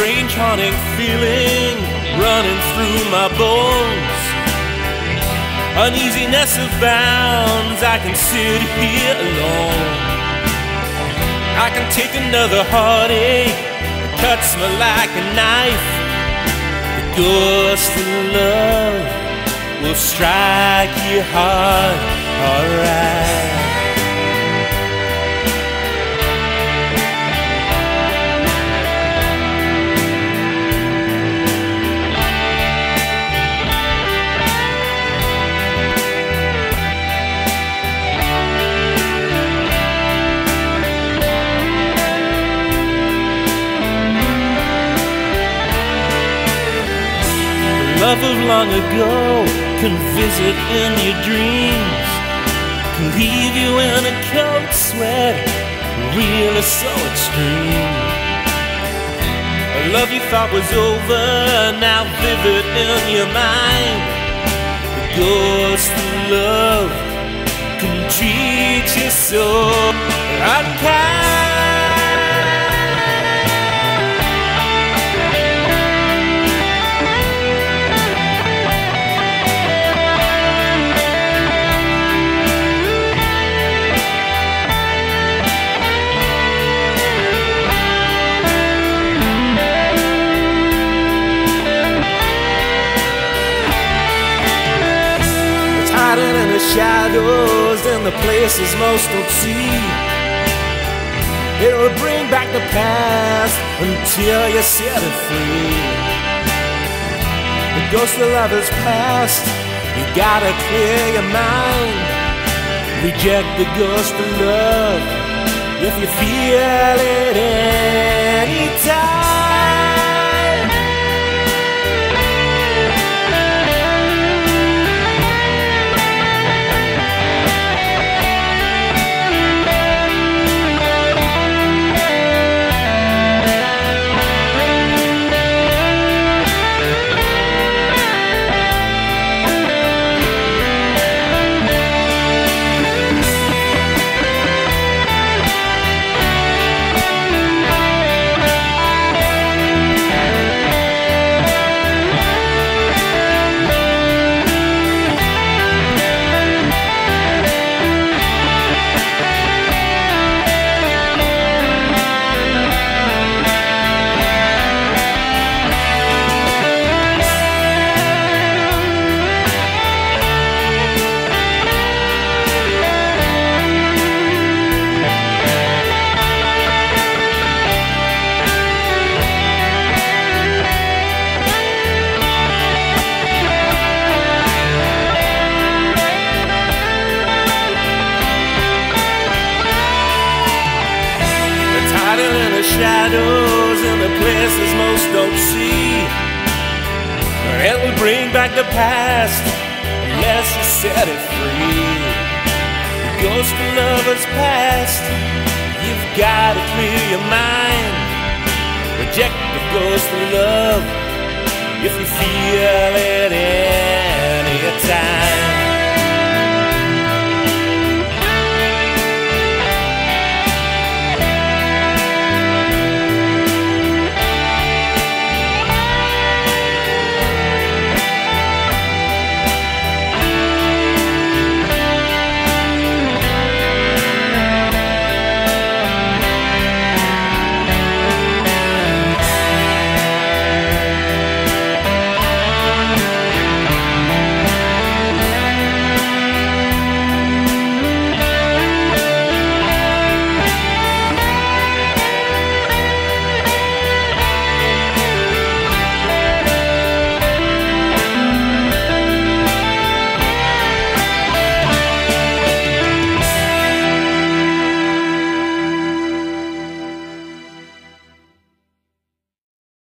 strange haunting feeling running through my bones. Uneasiness abounds, I can sit here alone. I can take another heartache, it cuts me like a knife. The ghost of love will strike you hard, alright. Love of long ago can visit in your dreams, can leave you in a cold sweat, really so extreme. A love you thought was over, now vivid in your mind. The ghost of love can treat you so unkind. Shadows in the places most don't see. It will bring back the past until you set it free. The ghost of love is past, you gotta clear your mind. Reject the ghost of love if you feel it anytime. Shadows in the places most don't see. It will bring back the past unless you set it free. The ghost of lovers past, you've got to clear your mind. Reject the ghost of love if you feel it